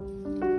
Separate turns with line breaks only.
Música